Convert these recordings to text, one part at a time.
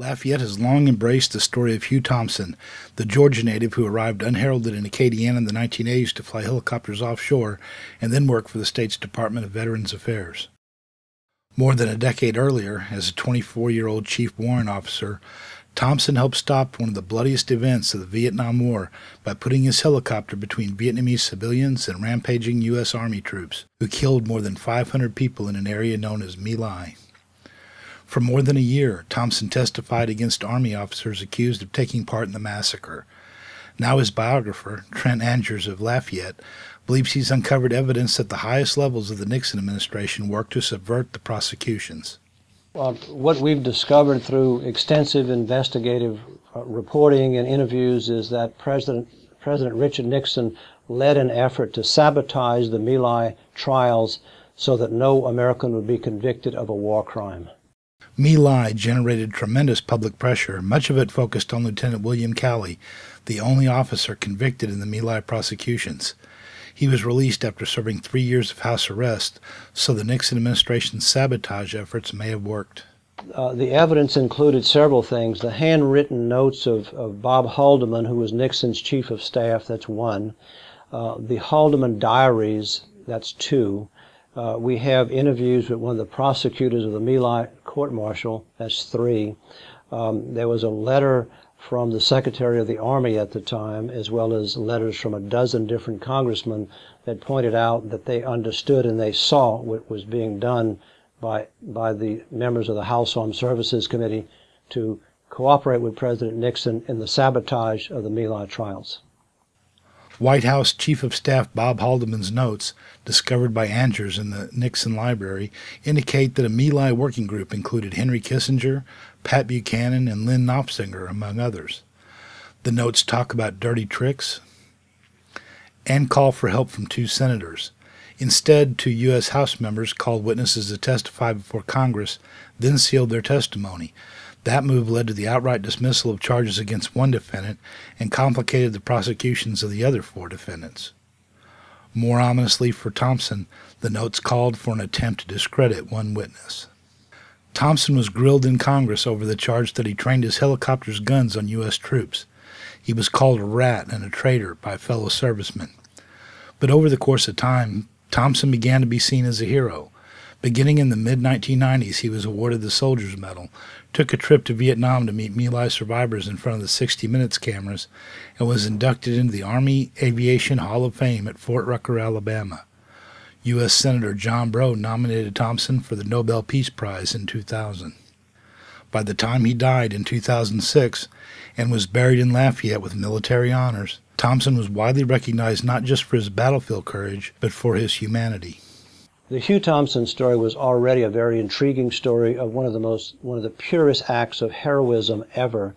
Lafayette has long embraced the story of Hugh Thompson, the Georgia native who arrived unheralded in Acadiana in the 1980s to fly helicopters offshore and then work for the state's Department of Veterans Affairs. More than a decade earlier, as a 24 year old chief warrant officer, Thompson helped stop one of the bloodiest events of the Vietnam War by putting his helicopter between Vietnamese civilians and rampaging U.S. Army troops, who killed more than 500 people in an area known as My Lai. For more than a year, Thompson testified against Army officers accused of taking part in the massacre. Now his biographer, Trent Angers of Lafayette, believes he's uncovered evidence that the highest levels of the Nixon administration worked to subvert the prosecutions. Well, what we've discovered through extensive investigative uh, reporting and interviews is that President, President Richard Nixon led an effort to sabotage the My Lai trials so that no American would be convicted of a war crime. My generated tremendous public pressure, much of it focused on Lieutenant William Calley, the only officer convicted in the My prosecutions. He was released after serving three years of house arrest, so the Nixon administration's sabotage efforts may have worked. Uh, the evidence included several things. The handwritten notes of, of Bob Haldeman, who was Nixon's chief of staff, that's one. Uh, the Haldeman diaries, that's two. Uh, we have interviews with one of the prosecutors of the My court martial. That's three. Um, there was a letter from the Secretary of the Army at the time, as well as letters from a dozen different congressmen that pointed out that they understood and they saw what was being done by, by the members of the House Armed Services Committee to cooperate with President Nixon in the sabotage of the My trials. White House Chief of Staff Bob Haldeman's notes, discovered by Angers in the Nixon Library, indicate that a Lai working group included Henry Kissinger, Pat Buchanan, and Lyn Nofziger, among others. The notes talk about dirty tricks and call for help from two senators. Instead, two U.S. House members called witnesses to testify before Congress, then sealed their testimony. That move led to the outright dismissal of charges against one defendant and complicated the prosecutions of the other four defendants. More ominously for Thompson, the notes called for an attempt to discredit one witness. Thompson was grilled in Congress over the charge that he trained his helicopter's guns on U.S. troops. He was called a rat and a traitor by fellow servicemen. But over the course of time, Thompson began to be seen as a hero. Beginning in the mid 1990s, he was awarded the Soldier's Medal, took a trip to Vietnam to meet My Lai survivors in front of the 60 Minutes cameras, and was inducted into the Army Aviation Hall of Fame at Fort Rucker, Alabama. U.S. Senator John Breaux nominated Thompson for the Nobel Peace Prize in 2000. By the time he died in 2006 and was buried in Lafayette with military honors, Thompson was widely recognized not just for his battlefield courage, but for his humanity. The Hugh Thompson story was already a very intriguing story of one of the most, one of the purest acts of heroism ever.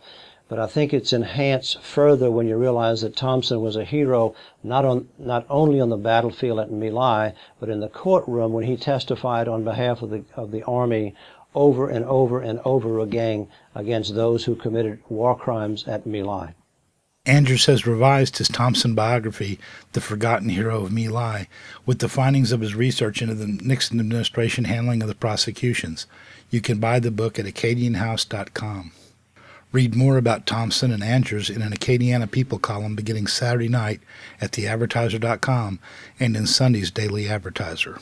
But I think it's enhanced further when you realize that Thompson was a hero not on, not only on the battlefield at My Lai, but in the courtroom when he testified on behalf of the, of the Army over and over and over again against those who committed war crimes at My Angers has revised his Thompson biography, The Forgotten Hero of My Lai, with the findings of his research into the Nixon administration handling of the prosecutions. You can buy the book at acadianhouse.com. Read more about Thompson and Angers in an Acadiana People column beginning Saturday night at theadvertiser.com and in Sunday's Daily Advertiser.